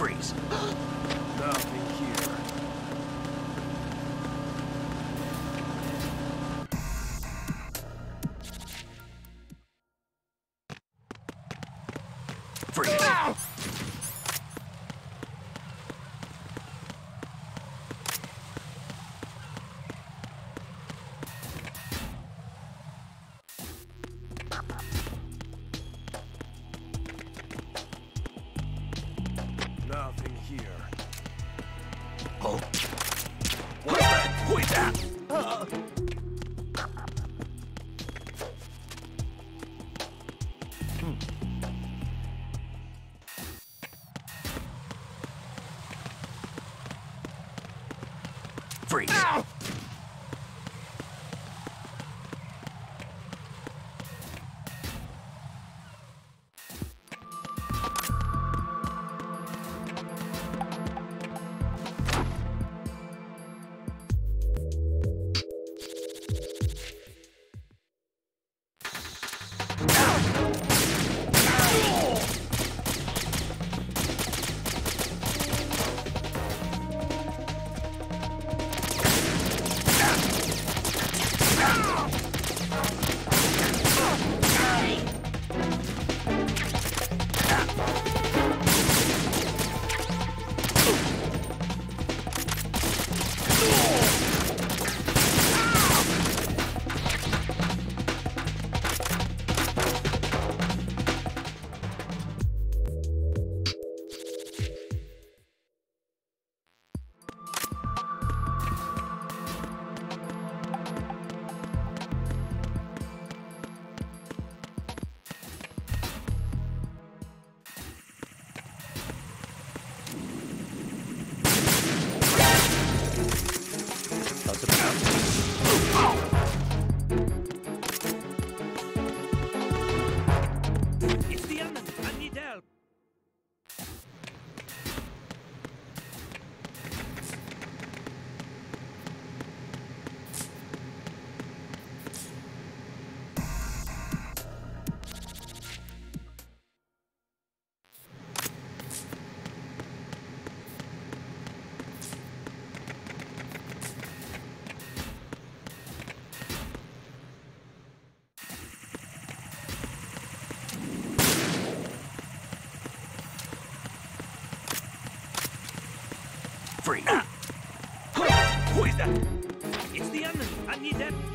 Freeze. Nothing here. Freeze. Who is that? It's the enemy. I need help.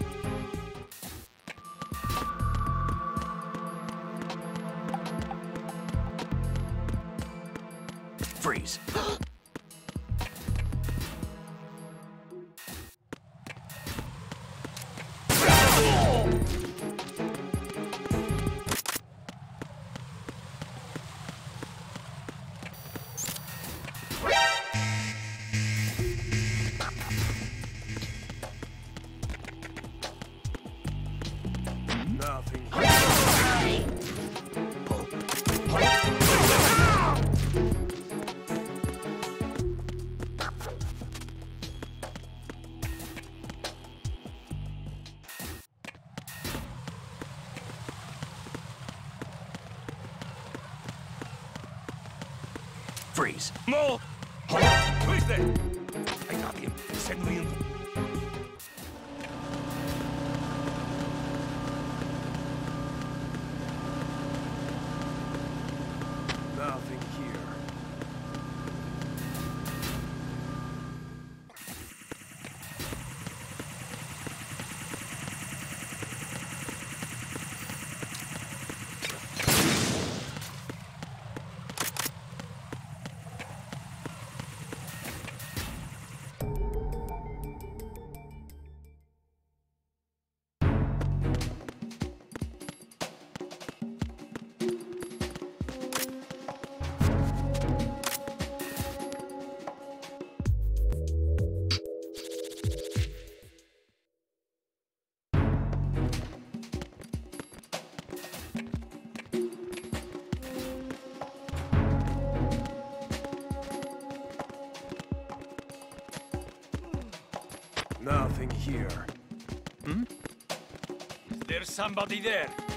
Freeze. More. Who is that? I got him. Send me in. Nothing here. Nothing here. Hmm? There's somebody there. tougher than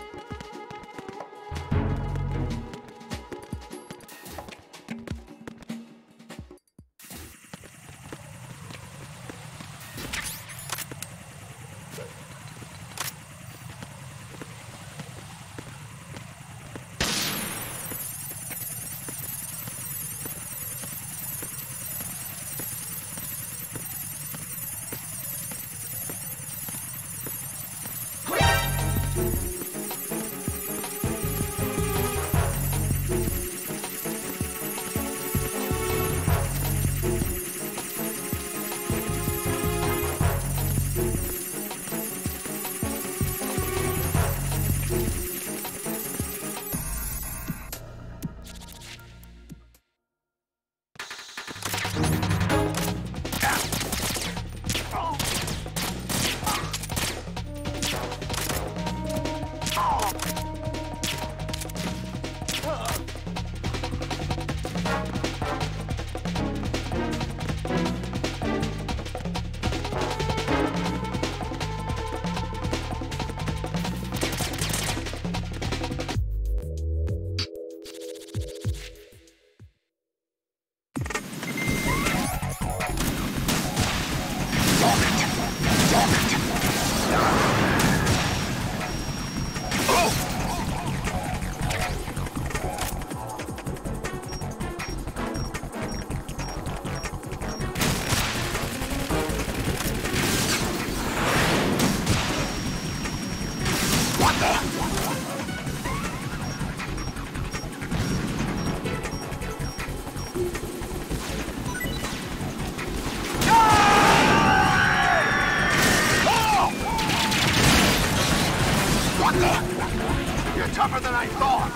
I thought.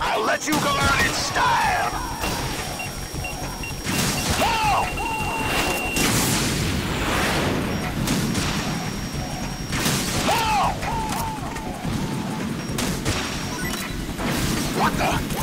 I'll let you go learn in style. Oh! Oh! What the?